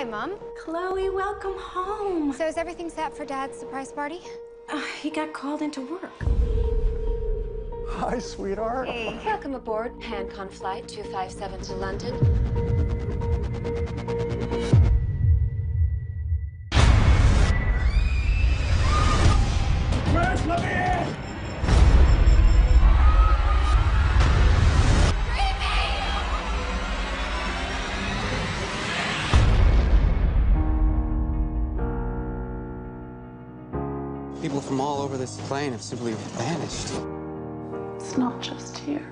Hi, Mom. Chloe, welcome home. So is everything set for Dad's surprise party? Uh, he got called into work. Hi, sweetheart. Hey. Welcome aboard Pancon Flight 257 to London. Chris, let People from all over this plane have simply vanished. It's not just here.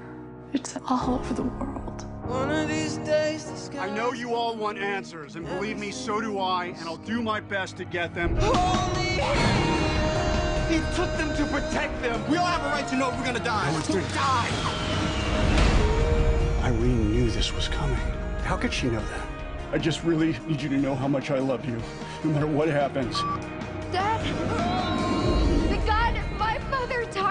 It's all over the world. One of these days, I know you all want answers, and believe me, so do I, and I'll do my best to get them. He took them to protect them. We all have a right to know if we're gonna die. No, it's good. die. Irene knew this was coming. How could she know that? I just really need you to know how much I love you, no matter what happens. Dad?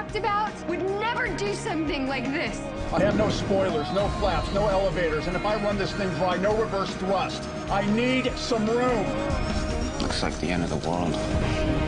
Talked about would never do something like this. I have no spoilers, no flaps, no elevators, and if I run this thing dry, no reverse thrust. I need some room. Looks like the end of the world.